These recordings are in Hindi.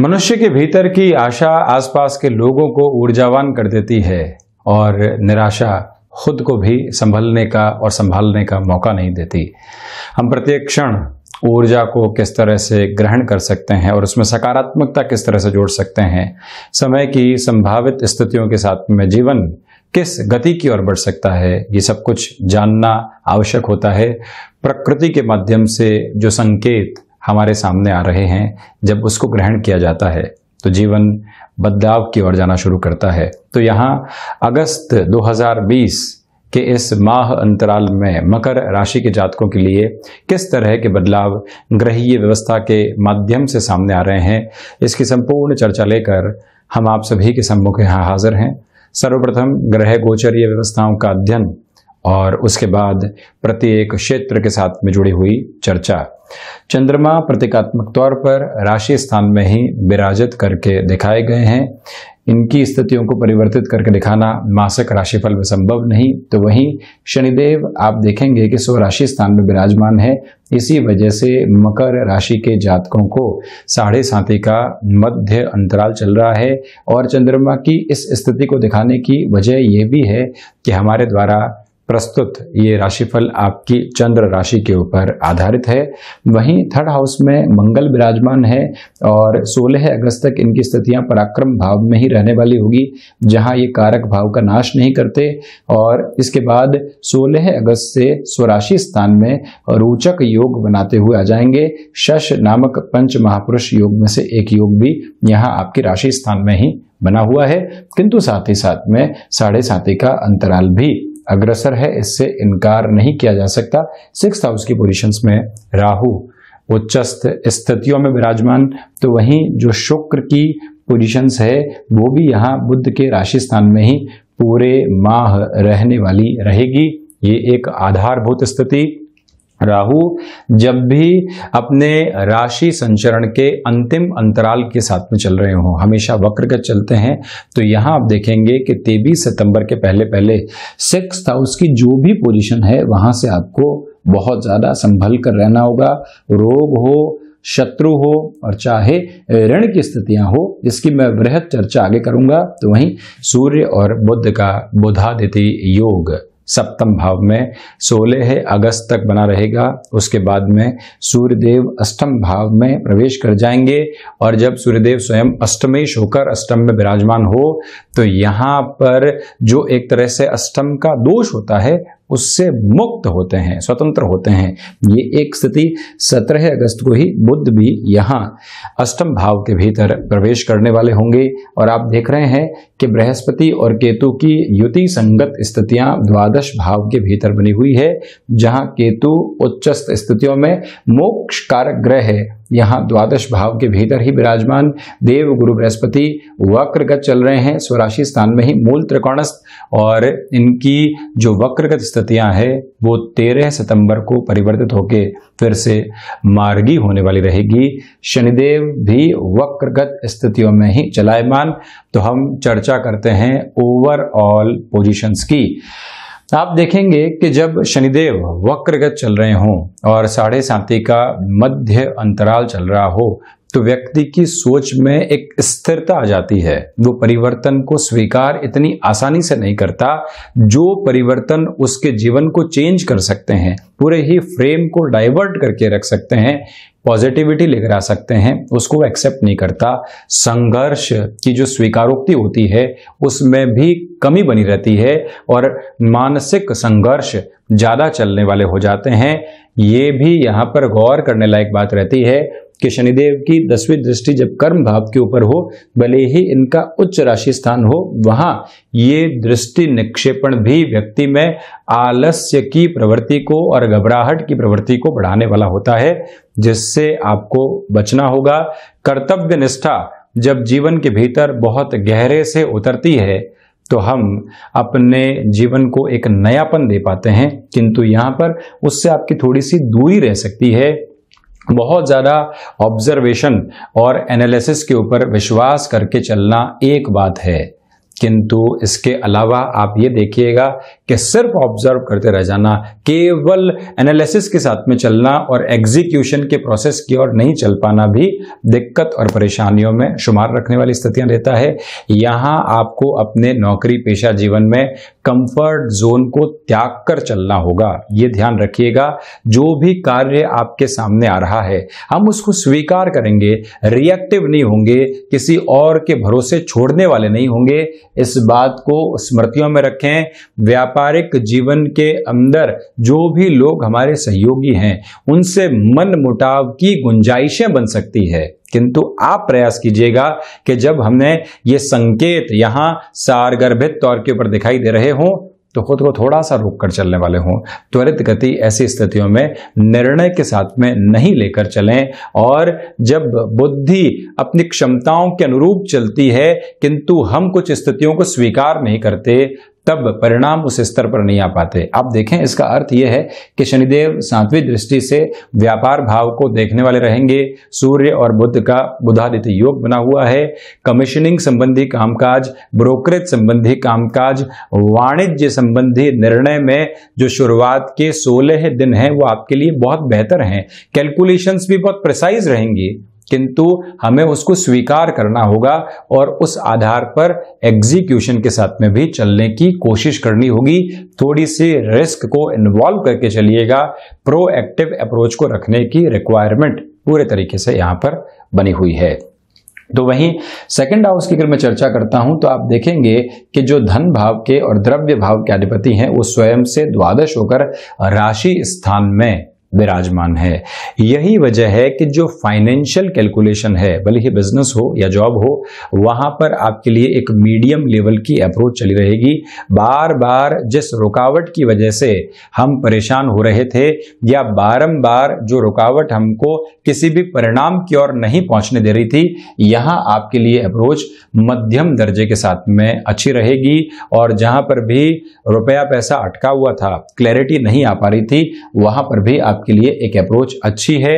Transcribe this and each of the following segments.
मनुष्य के भीतर की आशा आसपास के लोगों को ऊर्जावान कर देती है और निराशा खुद को भी संभलने का और संभालने का मौका नहीं देती। हम प्रत्येक क्षण ऊर्जा को किस तरह से ग्रहण कर सकते हैं और उसमें सकारात्मकता किस तरह से जोड़ सकते हैं, समय की संभावित स्थितियों के साथ में जीवन किस गति की ओर बढ़ सकता है, ये सब कुछ जानना आवश्यक होता है। प्रकृति के माध्यम से जो संकेत हमारे सामने आ रहे हैं, जब उसको ग्रहण किया जाता है तो जीवन बदलाव की ओर जाना शुरू करता है। तो यहाँ अगस्त 2020 के इस माह अंतराल में मकर राशि के जातकों के लिए किस तरह के बदलाव ग्रहीय व्यवस्था के माध्यम से सामने आ रहे हैं, इसकी संपूर्ण चर्चा लेकर हम आप सभी के सम्मुख यहाँ हाजिर हैं। सर्वप्रथम ग्रह गोचरीय व्यवस्थाओं का अध्ययन और उसके बाद प्रत्येक क्षेत्र के साथ में जुड़ी हुई चर्चा। चंद्रमा प्रतीकात्मक तौर पर राशि स्थान में ही विराजित करके दिखाए गए हैं। इनकी स्थितियों को परिवर्तित करके दिखाना मासिक राशिफल में संभव नहीं। तो वहीं शनिदेव, आप देखेंगे कि स्व राशि स्थान में विराजमान है। इसी वजह से मकर राशि के जातकों को साढ़े साथी का मध्य अंतराल चल रहा है और चंद्रमा की इस स्थिति को दिखाने की वजह यह भी है कि हमारे द्वारा प्रस्तुत ये राशिफल आपकी चंद्र राशि के ऊपर आधारित है। वहीं थर्ड हाउस में मंगल विराजमान है और 16 अगस्त तक इनकी स्थितियाँ पराक्रम भाव में ही रहने वाली होगी, जहाँ ये कारक भाव का नाश नहीं करते। और इसके बाद 16 अगस्त से स्वराशि स्थान में रोचक योग बनाते हुए आ जाएँगे। शश नामक पंच महापुरुष योग में से एक योग भी यहाँ आपकी राशि स्थान में ही बना हुआ है। किंतु साथ ही साथ में साढ़े साथी का अंतराल भी अग्रसर है, इससे इनकार नहीं किया जा सकता। सिक्स हाउस की पोजिशंस में राहु उच्चस्थ स्थितियों में विराजमान। तो वहीं जो शुक्र की पोजिशंस है, वो भी यहाँ बुद्ध के राशि स्थान में ही पूरे माह रहने वाली रहेगी। ये एक आधारभूत स्थिति। राहु जब भी अपने राशि संचरण के अंतिम अंतराल के साथ में चल रहे हों, हमेशा वक्र वक्रगत चलते हैं तो यहाँ आप देखेंगे कि तेईस सितंबर के पहले पहले सिक्स हाउस की जो भी पोजीशन है, वहाँ से आपको बहुत ज़्यादा संभल कर रहना होगा। रोग हो, शत्रु हो, और चाहे ऋण की स्थितियाँ हो जिसकी मैं वृहद चर्चा आगे करूँगा। तो वहीं सूर्य और बुद्ध का बुधादिति योग। सप्तम भाव में सोलह अगस्त तक बना रहेगा। उसके बाद में सूर्यदेव अष्टम भाव में प्रवेश कर जाएँगे और जब सूर्यदेव स्वयं अष्टमेश होकर अष्टम में विराजमान हो तो यहाँ पर जो एक तरह से अष्टम का दोष होता है उससे मुक्त होते हैं, स्वतंत्र होते हैं। ये एक स्थिति सत्रह अगस्त को ही बुद्ध भी यहाँ अष्टम भाव के भीतर प्रवेश करने वाले होंगे। और आप देख रहे हैं कि बृहस्पति और केतु की युति संगत स्थितियाँ द्वादश भाव के भीतर बनी हुई है, जहाँ केतु उच्चस्त स्थितियों में मोक्ष कारक ग्रह है। यहाँ द्वादश भाव के भीतर ही विराजमान देव गुरु बृहस्पति वक्रगत चल रहे हैं। स्वराशि स्थान में ही मूल त्रिकोणस्थ और इनकी जो वक्रगत स्थितियाँ हैं, वो तेरह सितंबर को परिवर्तित होके फिर से मार्गी होने वाली रहेगी। शनिदेव भी वक्रगत स्थितियों में ही चलायमान। तो हम चर्चा करते हैं ओवरऑल पोजीशंस की। आप देखेंगे कि जब शनिदेव वक्रगत चल रहे हों और साढ़े साथी का मध्य अंतराल चल रहा हो तो व्यक्ति की सोच में एक स्थिरता आ जाती है। वो परिवर्तन को स्वीकार इतनी आसानी से नहीं करता जो परिवर्तन उसके जीवन को चेंज कर सकते हैं। पूरे ही फ्रेम को डाइवर्ट करके रख सकते हैं पॉजिटिविटी लेकर आ सकते हैं, उसको एक्सेप्ट नहीं करता। संघर्ष की जो स्वीकारोक्ति होती है, उसमें भी कमी बनी रहती है और मानसिक संघर्ष ज़्यादा चलने वाले हो जाते हैं। ये भी यहाँ पर गौर करने लायक बात रहती है कि शनिदेव की दसवीं दृष्टि जब कर्म भाव के ऊपर हो, भले ही इनका उच्च राशि स्थान हो, वहाँ ये दृष्टि निक्षेपण भी व्यक्ति में आलस्य की प्रवृत्ति को और घबराहट की प्रवृत्ति को बढ़ाने वाला होता है, जिससे आपको बचना होगा। कर्तव्य निष्ठा जब जीवन के भीतर बहुत गहरे से उतरती है तो हम अपने जीवन को एक नयापन दे पाते हैं, किंतु यहाँ पर उससे आपकी थोड़ी सी दूरी रह सकती है। बहुत ज़्यादा ऑब्जर्वेशन और एनालिसिस के ऊपर विश्वास करके चलना एक बात है। किंतु इसके अलावा आप ये देखिएगा कि सिर्फ़ ऑब्ज़र्व करते रह जाना, केवल एनालिसिस के साथ में चलना और एग्जीक्यूशन के प्रोसेस की ओर नहीं चल पाना भी दिक्कत और परेशानियों में शुमार रखने वाली स्थितियाँ देता है। यहाँ आपको अपने नौकरी पेशा जीवन में कंफर्ट जोन को त्याग कर चलना होगा। ये ध्यान रखिएगा, जो भी कार्य आपके सामने आ रहा है, हम उसको स्वीकार करेंगे रिएक्टिव नहीं होंगे, किसी और के भरोसे छोड़ने वाले नहीं होंगे। इस बात को स्मृतियों में रखें व्यापारिक जीवन के अंदर जो भी लोग हमारे सहयोगी हैं, उनसे मन मुटाव की गुंजाइशें बन सकती है। किंतु आप प्रयास कीजिएगा कि जब हमने ये संकेत यहाँ सारगर्भित तौर के ऊपर दिखाई दे रहे हों तो खुद को थोड़ा सा रोक कर चलने वाले हों। त्वरित गति ऐसी स्थितियों में निर्णय के साथ में नहीं लेकर चलें और जब बुद्धि अपनी क्षमताओं के अनुरूप चलती है, किंतु हम कुछ स्थितियों को स्वीकार नहीं करते तब परिणाम उस स्तर पर नहीं आ पाते। आप देखें, इसका अर्थ यह है कि शनिदेव सातवीं दृष्टि से व्यापार भाव को देखने वाले रहेंगे। सूर्य और बुद्ध का बुधादित्य योग बना हुआ है। कमीशनिंग संबंधी कामकाज ब्रोकरेज संबंधी कामकाज, वाणिज्य संबंधी निर्णय में जो शुरुआत के सोलह दिन हैं, वो आपके लिए बहुत बेहतर हैं। कैलकुलेशंस भी बहुत प्रिसाइज रहेंगी। किंतु हमें उसको स्वीकार करना होगा और उस आधार पर एग्जीक्यूशन के साथ में भी चलने की कोशिश करनी होगी। थोड़ी सी रिस्क को इन्वॉल्व करके चलिएगा प्रोएक्टिव अप्रोच को रखने की रिक्वायरमेंट पूरे तरीके से यहाँ पर बनी हुई है। तो वहीं सेकंड हाउस की अगर मैं चर्चा करता हूँ तो आप देखेंगे कि जो धन भाव के और द्रव्य भाव के अधिपति हैं, वो स्वयं से द्वादश होकर राशि स्थान में विराजमान है। यही वजह है कि जो फाइनेंशियल कैलकुलेशन है, भले ही बिज़नेस हो या जॉब हो, वहाँ पर आपके लिए एक मीडियम लेवल की अप्रोच चली रहेगी। बार बार जिस रुकावट की वजह से हम परेशान हो रहे थे या बारंबार जो रुकावट हमको किसी भी परिणाम की ओर नहीं पहुँचने दे रही थी, यहाँ आपके लिए अप्रोच मध्यम दर्जे के साथ में अच्छी रहेगी और जहाँ पर भी रुपया पैसा अटका हुआ था क्लैरिटी नहीं आ पा रही थी, वहाँ पर भी आप आपके लिए एक अप्रोच अच्छी है।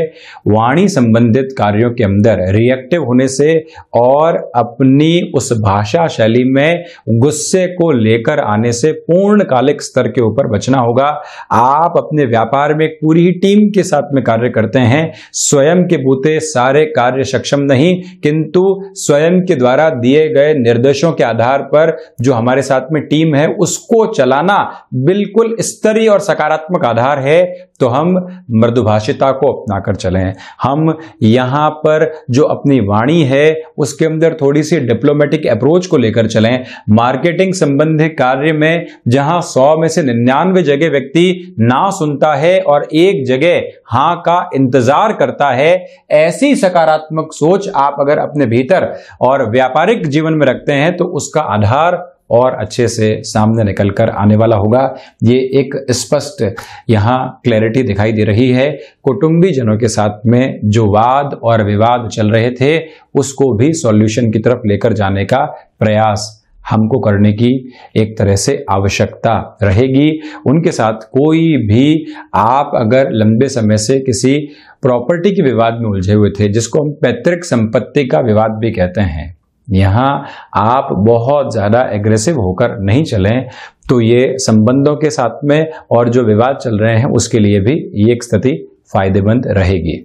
वाणी संबंधित कार्यों के अंदर रिएक्टिव होने से और अपनी उस भाषा शैली में गुस्से को लेकर आने से पूर्णकालिक स्तर के ऊपर बचना होगा। आप अपने व्यापार में पूरी ही टीम के साथ में कार्य करते हैं। स्वयं के बूते सारे कार्य सक्षम नहीं, किंतु स्वयं के द्वारा दिए गए निर्देशों के आधार पर जो हमारे साथ में टीम है, उसको चलाना बिल्कुल स्तरीय और सकारात्मक आधार है। तो हम मृदुभाषिता को अपना अपनाकर चलें। हम यहाँ पर जो अपनी वाणी है, उसके अंदर थोड़ी सी डिप्लोमेटिक अप्रोच को लेकर चलें। मार्केटिंग संबंधी कार्य में जहाँ सौ में से निन्यानवे जगह व्यक्ति ना सुनता है और एक जगह हाँ का इंतज़ार करता है, ऐसी सकारात्मक सोच आप अगर अपने भीतर और व्यापारिक जीवन में रखते हैं तो उसका आधार और अच्छे से सामने निकल कर आने वाला होगा। ये एक स्पष्ट यहाँ क्लैरिटी दिखाई दे रही है। कुटुंबी जनों के साथ में जो वाद और विवाद चल रहे थे, उसको भी सॉल्यूशन की तरफ़ लेकर जाने का प्रयास हमको करने की एक तरह से आवश्यकता रहेगी। उनके साथ कोई भी, आप अगर लंबे समय से किसी प्रॉपर्टी के विवाद में उलझे हुए थे, जिसको हम पैतृक संपत्ति का विवाद भी कहते हैं यहाँ आप बहुत ज़्यादा एग्रेसिव होकर नहीं चलें तो ये संबंधों के साथ में और जो विवाद चल रहे हैं, उसके लिए भी ये स्थिति फ़ायदेमंद रहेगी।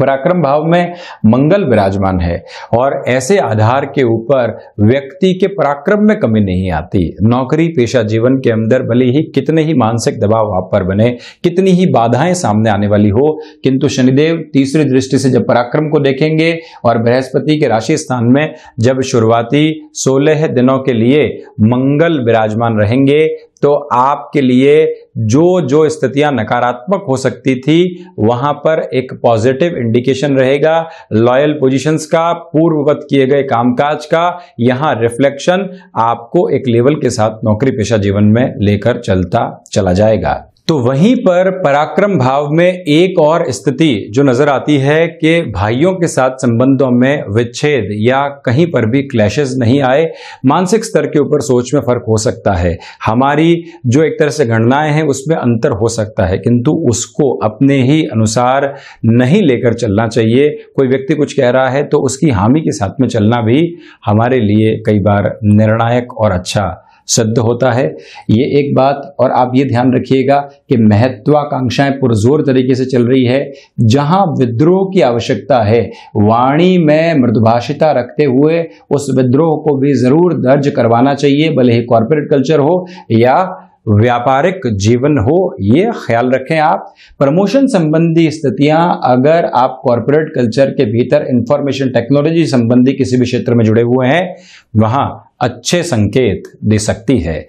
पराक्रम भाव में मंगल विराजमान है और ऐसे आधार के ऊपर व्यक्ति के पराक्रम में कमी नहीं आती। नौकरी, पेशा जीवन के अंदर भले ही कितने ही मानसिक दबाव आप पर बने, कितनी ही बाधाएँ सामने आने वाली हो, किंतु शनिदेव तीसरी दृष्टि से जब पराक्रम को देखेंगे और बृहस्पति के राशि स्थान में जब शुरुआती सोलह दिनों के लिए मंगल विराजमान रहेंगे तो आपके लिए जो जो स्थितियाँ नकारात्मक हो सकती थी, वहाँ पर एक पॉजिटिव इंडिकेशन रहेगा। लॉयल पोजीशंस का, पूर्ववत किए गए कामकाज का, यहाँ रिफ्लेक्शन आपको एक लेवल के साथ नौकरी पेशा जीवन में लेकर चलता, चला जाएगा। तो वहीं पर पराक्रम भाव में एक और स्थिति जो नज़र आती है कि भाइयों के साथ संबंधों में विच्छेद या कहीं पर भी क्लैशेस नहीं आए, मानसिक स्तर के ऊपर सोच में फ़र्क हो सकता है। हमारी जो एक तरह से गणनाएँ हैं, उसमें अंतर हो सकता है, किंतु उसको अपने ही अनुसार नहीं लेकर चलना चाहिए। कोई व्यक्ति कुछ कह रहा है तो उसकी हामी के साथ में चलना भी हमारे लिए कई बार निर्णायक और अच्छा सिद्ध होता है। ये एक बात, और आप ये ध्यान रखिएगा कि महत्वाकांक्षाएँ पुरजोर तरीके से चल रही है। जहाँ विद्रोह की आवश्यकता है, वाणी में मृदुभाषिता रखते हुए उस विद्रोह को भी ज़रूर दर्ज करवाना चाहिए, भले ही कॉरपोरेट कल्चर हो या व्यापारिक जीवन हो, ये ख्याल रखें आप। प्रमोशन संबंधी स्थितियाँ, अगर आप कॉरपोरेट कल्चर के भीतर इंफॉर्मेशन टेक्नोलॉजी संबंधी किसी भी क्षेत्र में जुड़े हुए हैं, वहाँ अच्छे संकेत दे सकती है।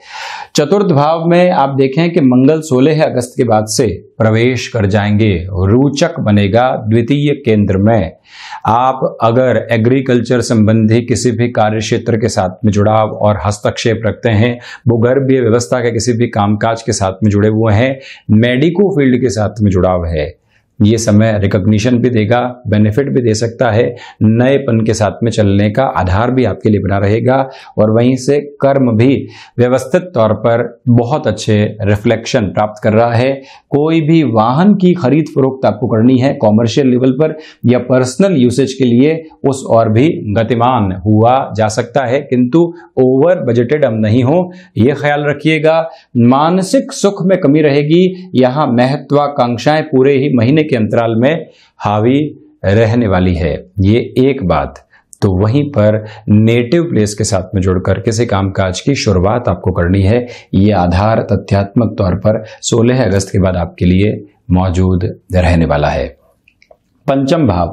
चतुर्थ भाव में आप देखें कि मंगल 16 अगस्त के बाद से प्रवेश कर जाएँगे। रोचक बनेगा द्वितीय केंद्र में। आप अगर एग्रीकल्चर संबंधी किसी भी कार्य क्षेत्र के साथ में जुड़ाव और हस्तक्षेप रखते हैं, भूगर्भीय व्यवस्था के किसी भी कामकाज के साथ में जुड़े हुए हैं मेडिको फ़ील्ड के साथ में जुड़ाव है। ये समय रिकॉग्निशन भी देगा बेनिफिट भी दे सकता है, नएपन के साथ में चलने का आधार भी आपके लिए बना रहेगा और वहीं से कर्म भी व्यवस्थित तौर पर बहुत अच्छे रिफ्लेक्शन प्राप्त कर रहा है। कोई भी वाहन की खरीद फरोख्त आपको करनी है कॉमर्शियल लेवल पर या पर्सनल यूसेज के लिए, उस और भी गतिमान हुआ जा सकता है। किंतु ओवर बजटेड हम नहीं हो यह ख्याल रखिएगा। मानसिक सुख में कमी रहेगी, यहाँ महत्वाकांक्षाएँ पूरे ही महीने के अंतराल में हावी रहने वाली है। ये एक बात। तो वहीं पर नेटिव प्लेस के साथ में जोड़कर किसी कामकाज की शुरुआत आपको करनी है। ये आधार तथ्यात्मक तौर पर 16 अगस्त के बाद आपके लिए मौजूद रहने वाला है। पंचम भाव।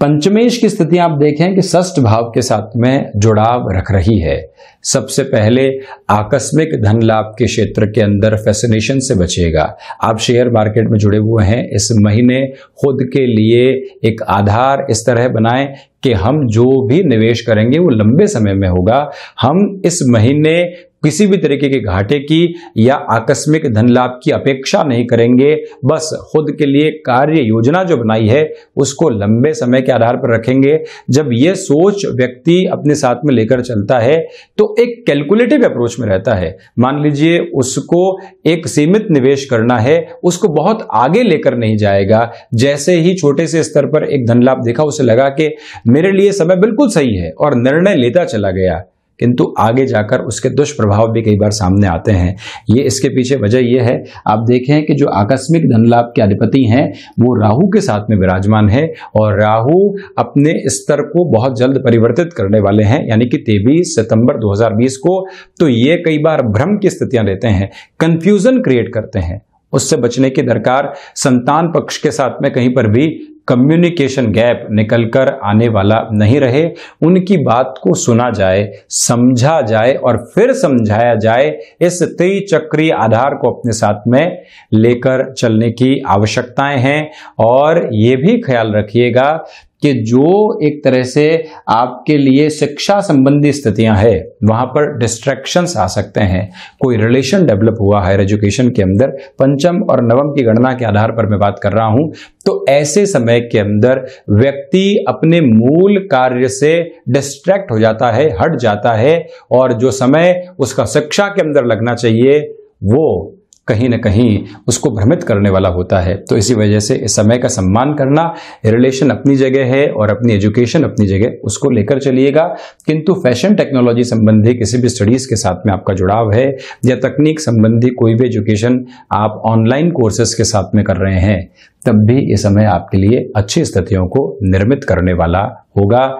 पंचमेश की स्थिति आप देखें कि षष्ठ भाव के साथ में जुड़ाव रख रही है। सबसे पहले आकस्मिक धन लाभ के क्षेत्र के अंदर फैसिनेशन से बचेगा। आप शेयर मार्केट में जुड़े हुए हैं। इस महीने खुद के लिए एक आधार इस तरह बनाएँ कि हम जो भी निवेश करेंगे वो लंबे समय में होगा। हम इस महीने किसी भी तरीके के घाटे की या आकस्मिक धन लाभ की अपेक्षा नहीं करेंगे। बस खुद के लिए कार्य योजना जो बनाई है, उसको लंबे समय के आधार पर रखेंगे। जब यह सोच व्यक्ति अपने साथ में लेकर चलता है तो एक कैलकुलेटिव अप्रोच में रहता है। मान लीजिए उसको एक सीमित निवेश करना है, उसको बहुत आगे लेकर नहीं जाएगा। जैसे ही छोटे से स्तर पर एक धन लाभ देखा, उसे लगा कि मेरे लिए समय बिल्कुल सही है और निर्णय लेता चला गया। किंतु आगे जाकर उसके दुष्प्रभाव भी कई बार सामने आते हैं। ये इसके पीछे वजह यह है, आप देखें कि जो आकस्मिक धन लाभ के अधिपति हैं, वो राहु के साथ में विराजमान है और राहु अपने स्तर को बहुत जल्द परिवर्तित करने वाले हैं, यानी कि तेईस सितंबर 2020 को। तो ये कई बार भ्रम की स्थितियाँ देते हैं कंफ्यूजन क्रिएट करते हैं। उससे बचने की दरकार संतान पक्ष के साथ में कहीं पर भी कम्युनिकेशन गैप निकलकर आने वाला नहीं रहे। उनकी बात को सुना जाए, समझा जाए और फिर समझाया जाए, इस त्रिचक्रीय आधार को अपने साथ में लेकर चलने की आवश्यकताएँ हैं। और ये भी ख्याल रखिएगा कि जो एक तरह से आपके लिए शिक्षा संबंधी स्थितियाँ हैं, वहाँ पर डिस्ट्रैक्शंस आ सकते हैं। कोई रिलेशन डेवलप हुआ हायर एजुकेशन के अंदर, पंचम और नवम की गणना के आधार पर मैं बात कर रहा हूँ तो ऐसे समय के अंदर व्यक्ति अपने मूल कार्य से डिस्ट्रैक्ट हो जाता है, हट जाता है, और जो समय उसका शिक्षा के अंदर लगना चाहिए, वो कहीं ना कहीं उसको भ्रमित करने वाला होता है। तो इसी वजह से इस समय का सम्मान करना, रिलेशन अपनी जगह है और अपनी एजुकेशन अपनी जगह, उसको लेकर चलिएगा। किंतु फ़ैशन टेक्नोलॉजी संबंधी किसी भी स्टडीज़ के साथ में आपका जुड़ाव है या तकनीक संबंधी कोई भी एजुकेशन आप ऑनलाइन कोर्सेज के साथ में कर रहे हैं, तब भी ये समय आपके लिए अच्छी स्थितियों को निर्मित करने वाला होगा।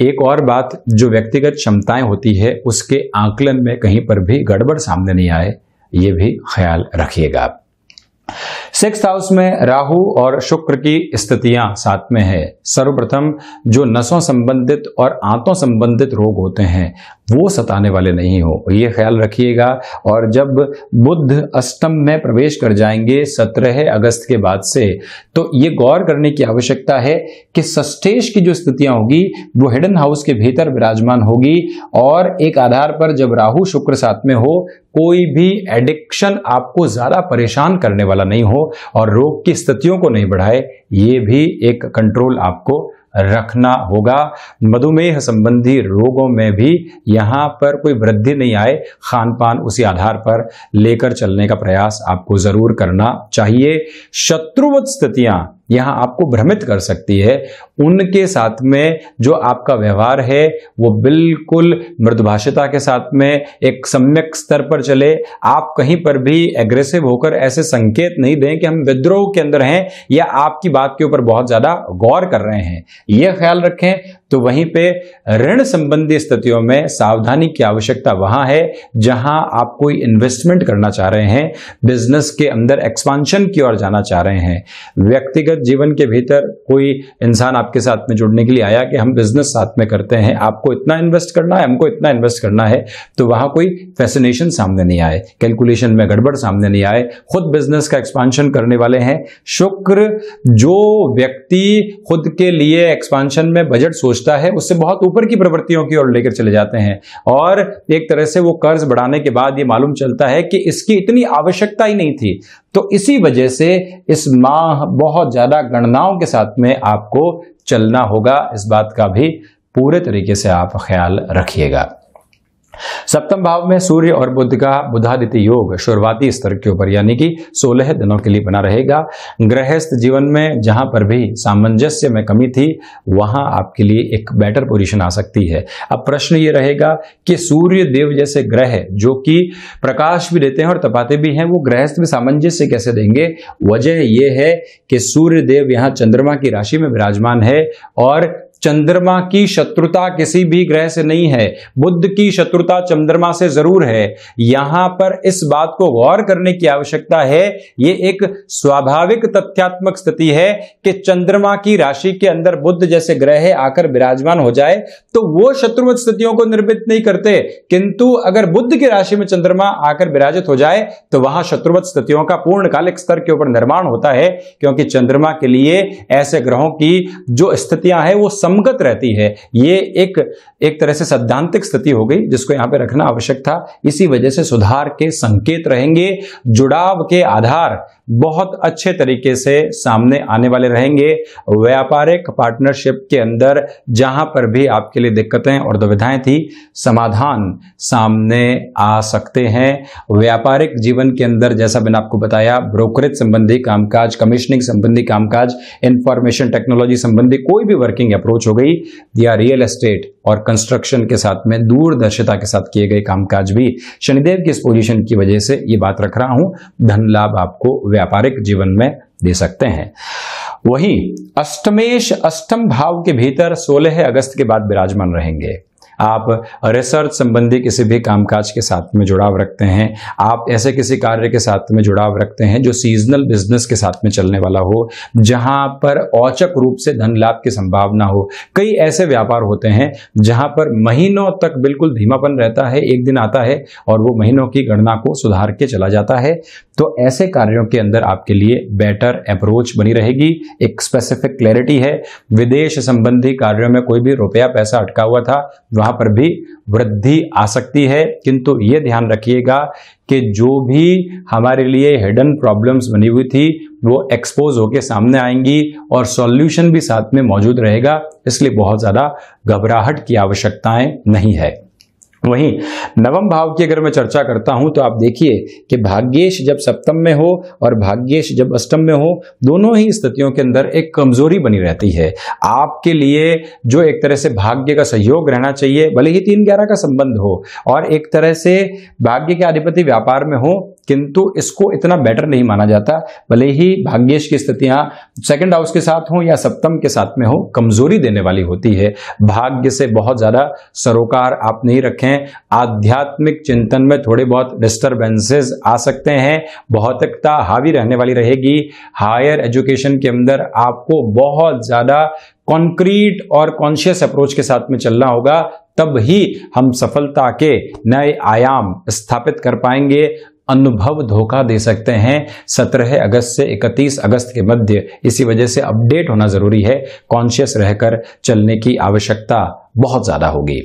एक और बात, जो व्यक्तिगत क्षमताएँ होती है, उसके आकलन में कहीं पर भी गड़बड़ सामने नहीं आए। ये भी ख्याल रखिएगा। सिक्स हाउस में राहु और शुक्र की स्थितियाँ साथ में है। सर्वप्रथम, जो नसों संबंधित और आंतों संबंधित रोग होते हैं, वो सताने वाले नहीं हो। ये ख्याल रखिएगा, और जब बुद्ध अष्टम में प्रवेश कर जाएँगे सत्रह अगस्त के बाद से तो ये गौर करने की आवश्यकता है कि सस्टेश की जो स्थितियाँ होगी, वो हिडन हाउस के भीतर विराजमान होगी, और एक आधार पर जब राहु शुक्र साथ में हो, कोई भी एडिक्शन आपको ज़्यादा परेशान करने वाला नहीं हो और रोग की स्थितियों को नहीं बढ़ाए, ये भी एक कंट्रोल आपको रखना होगा। मधुमेह संबंधी रोगों में भी यहाँ पर कोई वृद्धि नहीं आए। खान पान उसी आधार पर लेकर चलने का प्रयास आपको ज़रूर करना चाहिए। शत्रुवत स्थितियाँ यहाँ आपको भ्रमित कर सकती है। उनके साथ में जो आपका व्यवहार है, वो बिल्कुल मृदभाषिता के साथ में एक सम्यक स्तर पर चले। आप कहीं पर भी एग्रेसिव होकर ऐसे संकेत नहीं दें कि हम विद्रोह के अंदर हैं या आपकी बात के ऊपर बहुत ज़्यादा गौर कर रहे हैं। यह ख्याल रखें तो वहीं पे ऋण संबंधी स्थितियों में सावधानी की आवश्यकता वहाँ है, जहाँ आप कोई इन्वेस्टमेंट करना चाह रहे हैं बिज़नेस के अंदर एक्सपांशन की ओर जाना चाह रहे हैं। व्यक्तिगत जीवन के भीतर कोई इंसान आपके साथ में जुड़ने के लिए आया कि हम बिज़नेस साथ में करते हैं, आपको इतना इन्वेस्ट करना है, हमको इतना इन्वेस्ट करना है तो वहाँ कोई फैसिनेशन सामने नहीं आए कैलकुलेशन में गड़बड़ सामने नहीं आए। खुद बिज़नेस का एक्सपांशन करने वाले हैं। शुक्र जो व्यक्ति खुद के लिए एक्सपांशन में बजट सोच सोचता है, उससे बहुत ऊपर की प्रवृत्तियों की ओर लेकर चले जाते हैं। और एक तरह से वो कर्ज बढ़ाने के बाद ये मालूम चलता है कि इसकी इतनी आवश्यकता ही नहीं थी। तो इसी वजह से इस माह बहुत ज़्यादा गणनाओं के साथ में आपको चलना होगा। इस बात का भी पूरे तरीके से आप ख्याल रखिएगा। सप्तम भाव में सूर्य और बुद्ध का बुधादित्य योग शुरुआती स्तर के ऊपर, यानी कि सोलह दिनों के लिए बना रहेगा। गृहस्थ जीवन में जहाँ पर भी सामंजस्य में कमी थी, वहाँ आपके लिए एक बेटर पोजीशन आ सकती है। अब प्रश्न ये रहेगा कि सूर्य देव जैसे ग्रह जो कि प्रकाश भी देते हैं और तपाते भी हैं, वो गृहस्थ में सामंजस्य कैसे देंगे? वजह यह है कि सूर्य देव यहाँ चंद्रमा की राशि में विराजमान है और चंद्रमा की शत्रुता किसी भी ग्रह से नहीं है, बुद्ध की शत्रुता चंद्रमा से ज़रूर है। यहाँ पर इस बात को गौर करने की आवश्यकता है यह एक स्वाभाविक तथ्यात्मक स्थिति है कि चंद्रमा की राशि के अंदर बुद्ध जैसे ग्रह आकर विराजमान हो जाए तो वो शत्रुवत स्थितियों को निर्मित नहीं करते। किंतु अगर बुद्ध की राशि में चंद्रमा आकर विराजित हो जाए तो वहाँ शत्रुवत स्थितियों का पूर्णकालिक स्तर के ऊपर निर्माण होता है, क्योंकि चंद्रमा के लिए ऐसे ग्रहों की जो स्थितियाँ हैं, वो समगत रहती है। ये एक एक तरह से सैद्धांतिक स्थिति हो गई जिसको यहाँ पे रखना आवश्यक था। इसी वजह से सुधार के संकेत रहेंगे। जुड़ाव के आधार बहुत अच्छे तरीके से सामने आने वाले रहेंगे व्यापारिक पार्टनरशिप के अंदर, जहाँ पर भी आपके लिए दिक्कतें और दुविधाएँ थी, समाधान सामने आ सकते हैं। व्यापारिक जीवन के अंदर, जैसा मैंने आपको बताया, ब्रोकरेज संबंधी कामकाज कमीशनिंग संबंधी कामकाज इंफॉर्मेशन टेक्नोलॉजी संबंधी कोई भी वर्किंग अप्रोच हो गई, या रियल एस्टेट और कंस्ट्रक्शन के साथ में, दूरदर्शिता के साथ किए गए कामकाज भी। शनिदेव की इस पोजीशन की वजह से ये बात रख रहा हूँ। धन लाभ आपको व्यापारिक जीवन में दे सकते हैं। वहीं अष्टमेश अष्टम भाव के भीतर 16 अगस्त के बाद विराजमान रहेंगे। आप रिसर्च संबंधी किसी भी कामकाज के साथ में जुड़ाव रखते हैं, आप ऐसे किसी कार्य के साथ में जुड़ाव रखते हैं जो सीजनल बिज़नेस के साथ में चलने वाला हो, जहाँ पर औचक रूप से धन लाभ की संभावना हो। कई ऐसे व्यापार होते हैं जहाँ पर महीनों तक बिल्कुल धीमापन रहता है, एक दिन आता है और वो महीनों की गणना को सुधार के चला जाता है। तो ऐसे कार्यों के अंदर आपके लिए बेटर अप्रोच बनी रहेगी। एक स्पेसिफिक क्लैरिटी है। विदेश संबंधी कार्यों में कोई भी रुपया पैसा अटका हुआ था, वहाँ पर भी वृद्धि आ सकती है। किंतु ये ध्यान रखिएगा कि जो भी हमारे लिए हिडन प्रॉब्लम्स बनी हुई थी, वो एक्सपोज होके सामने आएँगी और सॉल्यूशन भी साथ में मौजूद रहेगा। इसलिए बहुत ज़्यादा घबराहट की आवश्यकताएँ नहीं है। वहीं नवम भाव की अगर मैं चर्चा करता हूँ तो आप देखिए कि भाग्येश जब सप्तम में हो और भाग्येश जब अष्टम में हो, दोनों ही स्थितियों के अंदर एक कमज़ोरी बनी रहती है। आपके लिए जो एक तरह से भाग्य का सहयोग रहना चाहिए, भले ही तीन ग्यारह का संबंध हो, और एक तरह से भाग्य के अधिपति व्यापार में हो किंतु इसको इतना बेटर नहीं माना जाता। भले ही भाग्येश की स्थितियाँ सेकंड हाउस के साथ हो या सप्तम के साथ में हो, कमज़ोरी देने वाली होती है। भाग्य से बहुत ज़्यादा सरोकार आप नहीं रखें। आध्यात्मिक चिंतन में थोड़े बहुत डिस्टर्बेंसेस आ सकते हैं। भौतिकता हावी रहने वाली रहेगी। हायर एजुकेशन के अंदर आपको बहुत ज़्यादा कॉन्क्रीट और कॉन्शियस अप्रोच के साथ में चलना होगा। तब ही हम सफलता के नए आयाम स्थापित कर पाएँगे। अनुभव धोखा दे सकते हैं। 17 अगस्त से 31 अगस्त के मध्य इसी वजह से अपडेट होना ज़रूरी है। कॉन्शियस रहकर चलने की आवश्यकता बहुत ज़्यादा होगी।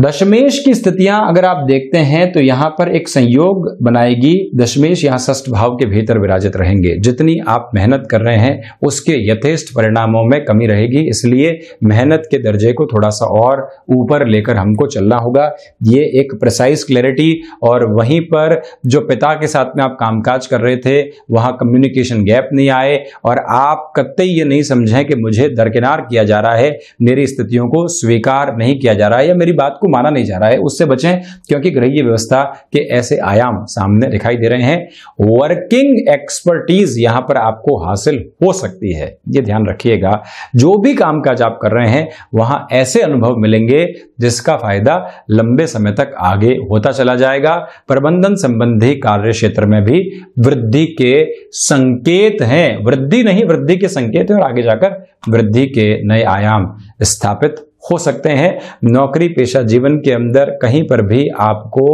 दशमेश की स्थितियाँ अगर आप देखते हैं तो यहाँ पर एक संयोग बनाएगी। दशमेश यहाँ षष्ठ भाव के भीतर विराजित रहेंगे। जितनी आप मेहनत कर रहे हैं, उसके यथेष्ट परिणामों में कमी रहेगी। इसलिए मेहनत के दर्जे को थोड़ा सा और ऊपर लेकर हमको चलना होगा। ये एक प्रिसाइज क्लैरिटी और वहीं पर जो पिता के साथ में आप कामकाज कर रहे थे, वहाँ कम्युनिकेशन गैप नहीं आए और आप कतई ये नहीं समझें कि मुझे दरकिनार किया जा रहा है, मेरी स्थितियों को स्वीकार नहीं किया जा रहा है या मेरी बात को माना नहीं जा रहा है, उससे बचें, क्योंकि गृह व्यवस्था के ऐसे आयाम सामने दिखाई दे रहे हैं। वर्किंग एक्सपर्टीज यहाँ पर आपको हासिल हो सकती है। ये ध्यान रखिएगा, जो भी कामकाज आप कर रहे हैं, वहाँ ऐसे अनुभव मिलेंगे जिसका फ़ायदा लंबे समय तक आगे होता चला जाएगा। प्रबंधन संबंधी कार्य क्षेत्र में भी वृद्धि के संकेत हैं। वृद्धि नहीं, वृद्धि के संकेत है और आगे जाकर वृद्धि के नए आयाम स्थापित हो सकते हैं। नौकरी पेशा जीवन के अंदर कहीं पर भी आपको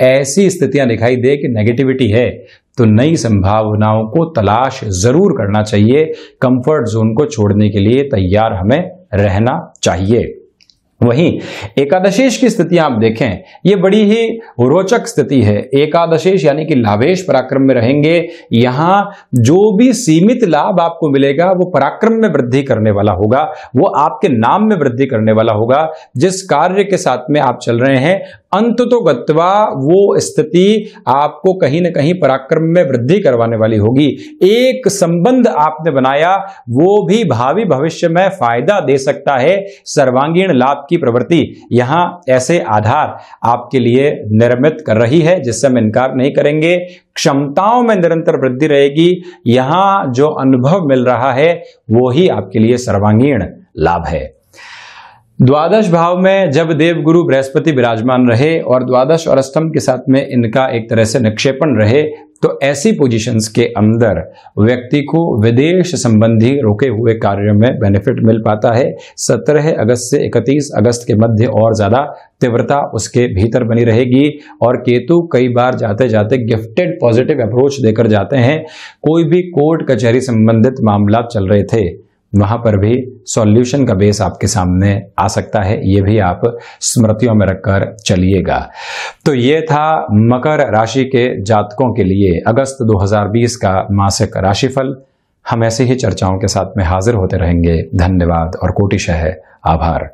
ऐसी स्थितियाँ दिखाई दे कि नेगेटिविटी है तो नई संभावनाओं को तलाश ज़रूर करना चाहिए। कंफर्ट जोन को छोड़ने के लिए तैयार हमें रहना चाहिए। वहीं एकादशेश की स्थिति आप देखें, ये बड़ी ही रोचक स्थिति है। एकादशेश यानी कि लाभेश पराक्रम में रहेंगे। यहाँ जो भी सीमित लाभ आपको मिलेगा, वो पराक्रम में वृद्धि करने वाला होगा, वो आपके नाम में वृद्धि करने वाला होगा। जिस कार्य के साथ में आप चल रहे हैं अंत तो गत्वा वो स्थिति आपको कहीं ना कहीं पराक्रम में वृद्धि करवाने वाली होगी। एक संबंध आपने बनाया, वो भी भावी भविष्य में फ़ायदा दे सकता है सर्वांगीण लाभ की प्रवृत्ति। यहाँ ऐसे आधार आपके लिए निर्मित कर रही है, जिससे हम इनकार नहीं करेंगे। क्षमताओं में निरंतर वृद्धि रहेगी। यहाँ जो अनुभव मिल रहा है, वो ही आपके लिए सर्वांगीण लाभ है। द्वादश भाव में जब देवगुरु बृहस्पति विराजमान रहे और द्वादश और अष्टम के साथ में इनका एक तरह से निक्षेपण रहे तो ऐसी पोजीशंस के अंदर व्यक्ति को विदेश संबंधी रुके हुए कार्यों में बेनिफिट मिल पाता है। 17 अगस्त से 31 अगस्त के मध्य और ज़्यादा तीव्रता उसके भीतर बनी रहेगी और केतु कई बार जाते जाते गिफ्टेड पॉजिटिव अप्रोच देकर जाते हैं। कोई भी कोर्ट कचहरी संबंधित मामला चल रहे थे। वहाँ पर भी सॉल्यूशन का बेस आपके सामने आ सकता है, ये भी आप स्मृतियों में रखकर चलिएगा। तो ये था मकर राशि के जातकों के लिए अगस्त 2020 का मासिक राशिफल। हम ऐसे ही चर्चाओं के साथ में हाजिर होते रहेंगे। धन्यवाद और कोटिशह आभार।